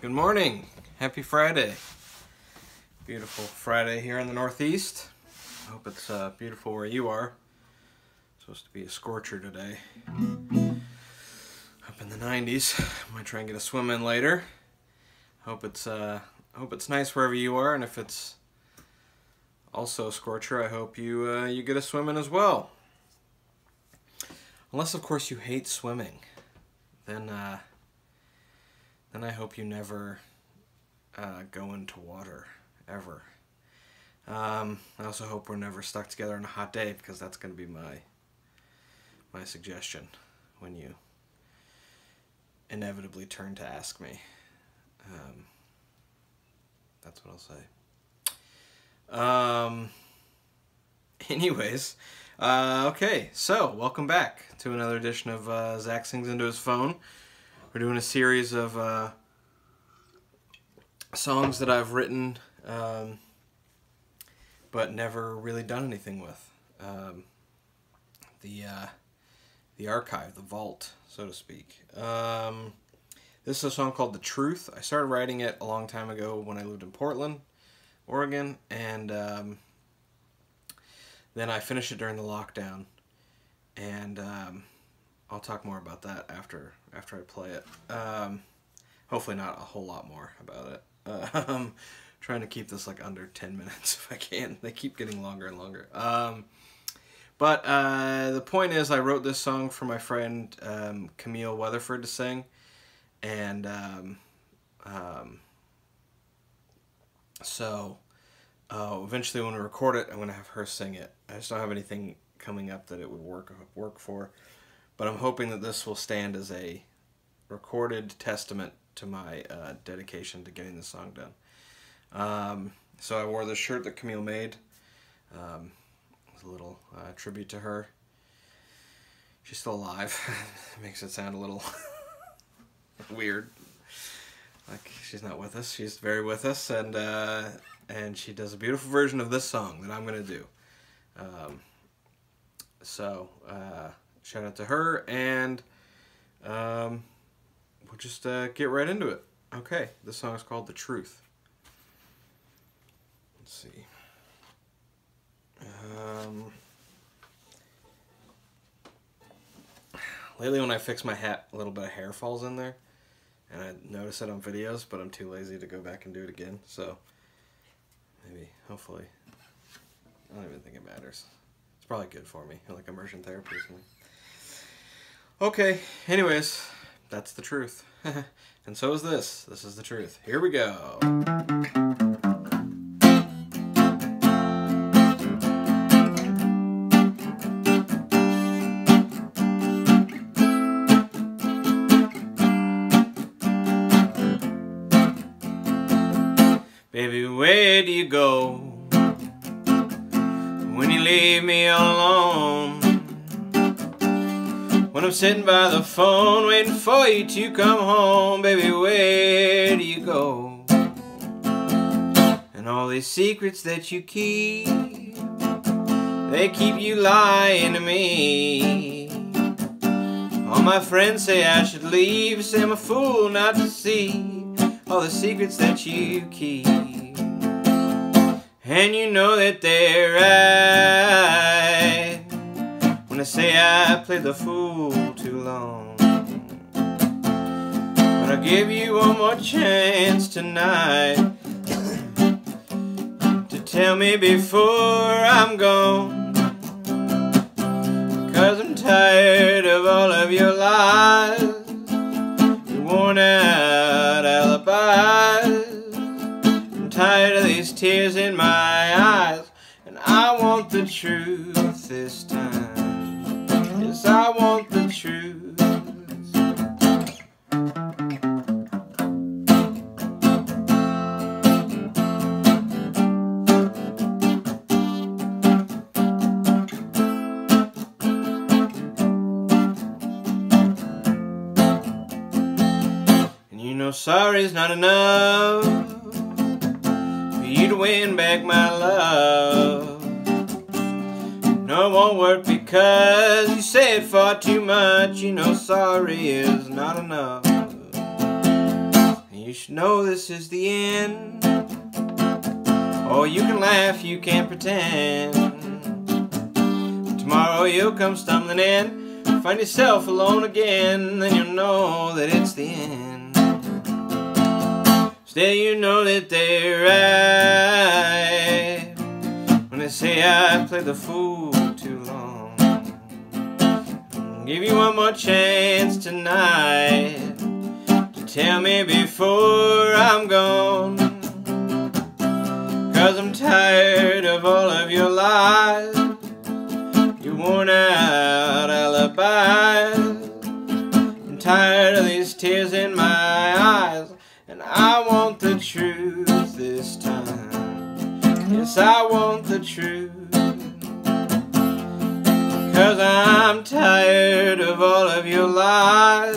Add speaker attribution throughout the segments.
Speaker 1: Good morning. Happy Friday. Beautiful Friday here in the Northeast. I hope it's uh, beautiful where you are. supposed to be a scorcher today. Up in the 90s. I Might try and get a swim in later. Hope it's uh, hope it's nice wherever you are, and if it's also a scorcher, I hope you uh, you get a swim in as well. Unless, of course, you hate swimming, then uh, then I hope you never uh, go into water ever. Um, I also hope we're never stuck together on a hot day because that's going to be my my suggestion when you inevitably turn to ask me. Um, that's what I'll say. Um, anyways, uh, okay, so welcome back to another edition of uh, Zach Sings Into His Phone. We're doing a series of uh, songs that I've written um, but never really done anything with. Um, the uh, the archive, the vault, so to speak. Um, this is a song called "The Truth." I started writing it a long time ago when I lived in Portland, Oregon, and um, then I finished it during the lockdown, and um, I'll talk more about that after after I play it. Um, hopefully, not a whole lot more about it. Um, trying to keep this like under 10 minutes if I can. They keep getting longer and longer. Um, but uh, the point is, I wrote this song for my friend um, Camille Weatherford to sing, and um, um, so uh, eventually when we record it, I'm to have her sing it. I just don't have anything coming up that it would work work for, but I'm hoping that this will stand as a recorded testament to my uh, dedication to getting the song done. Um, so I wore this shirt that Camille made. Um, a little uh, tribute to her. She's still alive. makes it sound a little weird. Like she's not with us. She's very with us, and uh, and she does a beautiful version of this song that I'm gonna do. Um, so uh, shout out to her, and um, we'll just uh, get right into it. Okay, this song is called "The Truth." Let's see. Um, lately, when I fix my hat, a little bit of hair falls in there, and I notice it on videos, but I'm too lazy to go back and do it again. So maybe, hopefully, I don't even think it matters. It's probably good for me, like immersion therapy or something. Okay. Anyways, that's the truth, and so is this. This is the truth. Here we go. When I'm sitting by the phone waiting for you to come home, baby, where do you go? And all these secrets that you keep, they keep you lying to me. All my friends say I should leave, say I'm a fool not to see all the secrets that you keep. And you know that they're right when I say I played the fool too long. But I'll give you one more chance tonight to tell me before I'm gone. Cause I'm tired of all of your lies, your worn out alibis. I'm tired of these tears in my eyes, and I want the truth this time. I want the truth. And you know sorry's not enough for you to win back my love. It won't work because you say it far too much. You know sorry is not enough. You should know this is the end. Or you can laugh, you can't pretend. Tomorrow you'll come stumbling in, find yourself alone again, then you'll know that it's the end. Still you know that they're right when they say I played the fool Give you one more chance tonight to tell me before I'm gone. Cause I'm tired of all of your lies. Your worn out alibis. I'm tired of these tears in my eyes. And I want the truth this time. Yes, I want the truth Cause I'm tired of all of your lies.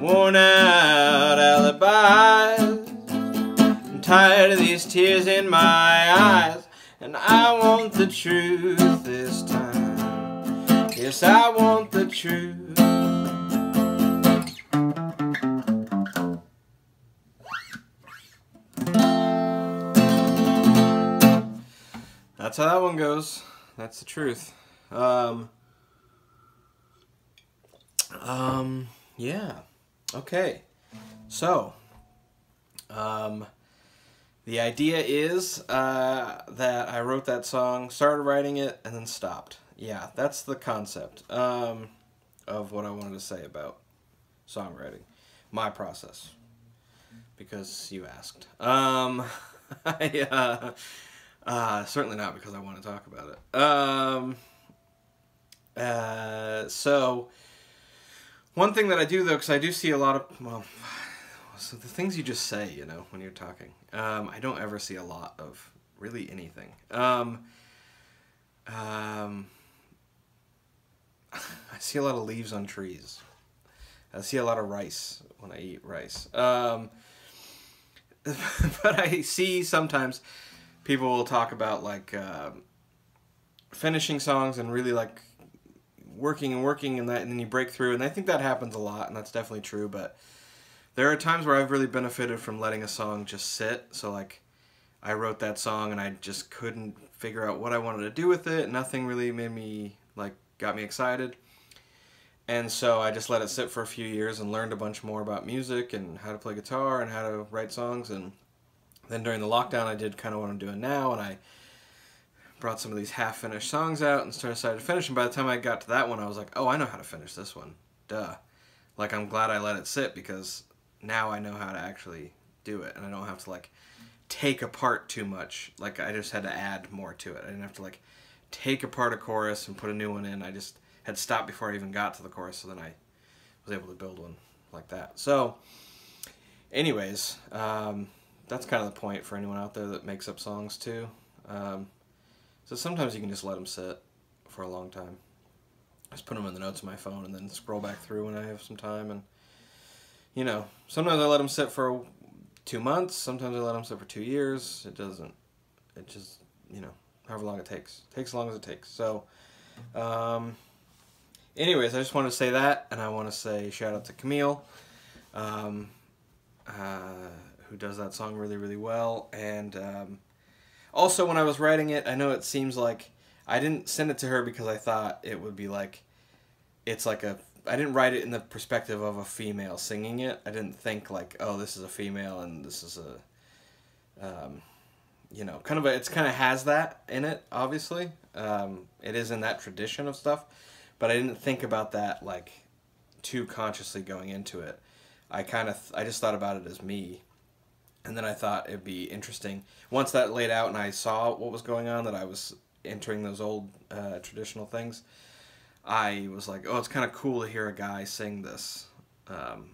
Speaker 1: Worn out alibis. I'm tired of these tears in my eyes. And I want the truth this time. Yes, I want the truth. That's how that one goes. That's the truth. Um, um, yeah. Okay. So, um, the idea is uh, that I wrote that song, started writing it, and then stopped. Yeah, that's the concept um, of what I wanted to say about songwriting. My process. Because you asked. Um, I, uh, uh, certainly not because I want to talk about it. Um, uh, so, one thing that I do though, because I do see a lot of, well, so the things you just say, you know, when you're talking, um, I don't ever see a lot of really anything. Um, um, I see a lot of leaves on trees. I see a lot of rice when I eat rice. Um, but I see sometimes people will talk about like uh, finishing songs and really like working and working and that and then you break through and I think that happens a lot and that's definitely true but there are times where I've really benefited from letting a song just sit so like I wrote that song and I just couldn't figure out what I wanted to do with it nothing really made me like got me excited and so I just let it sit for a few years and learned a bunch more about music and how to play guitar and how to write songs and then during the lockdown I did kind of what I'm doing now and I brought some of these half-finished songs out and started to finish. And by the time I got to that one, I was like, oh, I know how to finish this one. Duh. Like, I'm glad I let it sit because now I know how to actually do it. And I don't have to, like, take apart too much. Like, I just had to add more to it. I didn't have to, like, take apart a chorus and put a new one in. I just had stopped before I even got to the chorus. So then I was able to build one like that. So, anyways, um, that's kind of the point for anyone out there that makes up songs too. Um, so sometimes you can just let them sit for a long time. I just put them in the notes of my phone and then scroll back through when I have some time. And, you know, sometimes I let them sit for two months. Sometimes I let them sit for two years. It doesn't, it just, you know, however long it takes. It takes as long as it takes. So, um, anyways, I just want to say that. And I want to say shout out to Camille, um, uh, who does that song really, really well. And, um, also, when I was writing it, I know it seems like I didn't send it to her because I thought it would be like, it's like a. I didn't write it in the perspective of a female singing it. I didn't think like, oh, this is a female and this is a, um, you know, kind of a. It's kind of has that in it. Obviously, um, it is in that tradition of stuff, but I didn't think about that like too consciously going into it. I kind of. I just thought about it as me and then I thought it'd be interesting once that laid out and I saw what was going on that I was entering those old uh, traditional things. I was like, oh, it's kind of cool to hear a guy sing this. Um,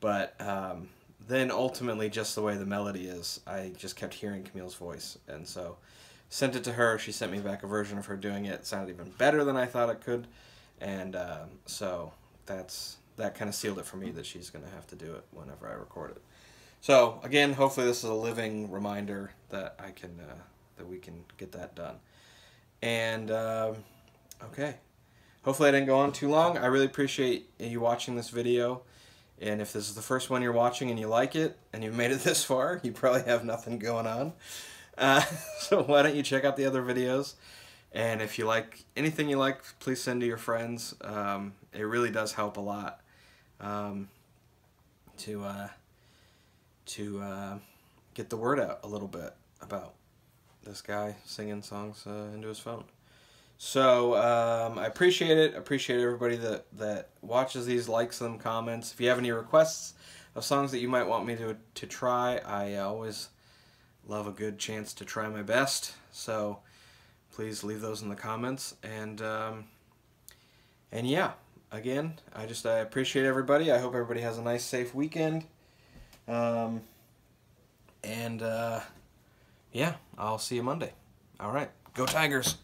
Speaker 1: but um, then ultimately, just the way the melody is, I just kept hearing Camille's voice, and so sent it to her. She sent me back a version of her doing it. it sounded even better than I thought it could, and um, so that's that kind of sealed it for me that she's going to have to do it whenever I record it. So again, hopefully this is a living reminder that I can uh, that we can get that done. And um, okay, hopefully I didn't go on too long. I really appreciate you watching this video. And if this is the first one you're watching and you like it and you've made it this far, you probably have nothing going on. Uh, so why don't you check out the other videos? And if you like anything you like, please send to your friends. Um, it really does help a lot um, to uh, to uh, get the word out a little bit about this guy singing songs uh, into his phone. So um, I appreciate it. Appreciate everybody that that watches these, likes them, comments. If you have any requests of songs that you might want me to to try, I always love a good chance to try my best. So please leave those in the comments and um, and yeah again I just I appreciate everybody I hope everybody has a nice safe weekend um, and uh, yeah I'll see you Monday. All right. Go Tigers